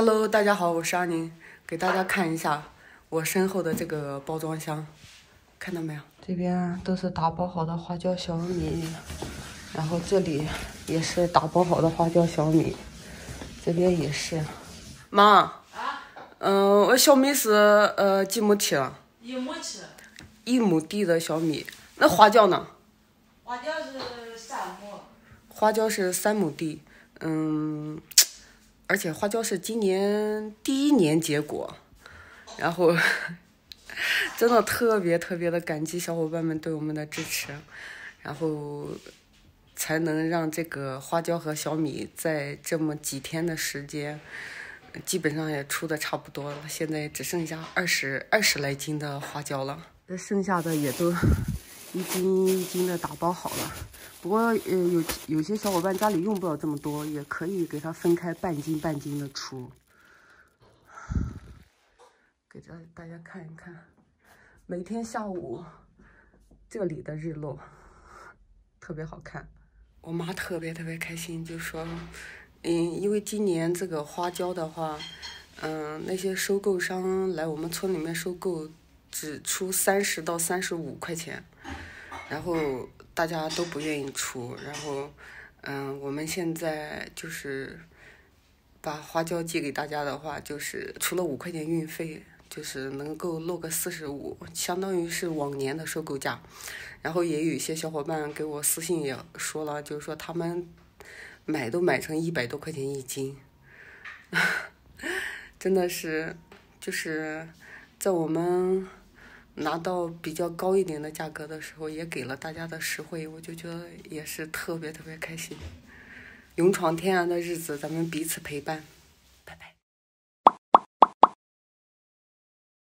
Hello，大家好，我是阿宁，给大家看一下我身后的这个包装箱，看到没有？这边都是打包好的花椒小米，然后这里也是打包好的花椒小米，这边也是。妈，啊，嗯、我小米是呃几亩地了？一亩地，一亩地的小米，那花椒呢？花椒是三亩，花椒是三亩地，嗯，而且花椒是今年第一年结果，然后 真的特别特别的感激小伙伴们对我们的支持，然后才能让这个花椒和小米在这么几天的时间，基本上也出的差不多了，现在只剩下二十二十来斤的花椒了，剩下的也都一斤一斤的打包好了。不过，呃，有有些小伙伴家里用不了这么多，也可以给它分开半斤半斤的出，给大大家看一看。每天下午这里的日落特别好看，我妈特别特别开心，就说，嗯，因为今年这个花椒的话，嗯，那些收购商来我们村里面收购，只出三十到三十五块钱，然后大家都不愿意出，然后，嗯，我们现在就是把花椒寄给大家的话，就是除了五块钱运费，就是能够落个四十五，相当于是往年的收购价。然后也有一些小伙伴给我私信也说了，就是说他们买都买成一百多块钱一斤，真的是就是在我们拿到比较高一点的价格的时候，也给了大家的实惠，我就觉得也是特别特别开心。勇闯天涯的日子，咱们彼此陪伴。